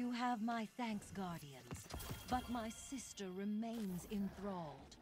You have my thanks, Guardians. But my sister remains enthralled.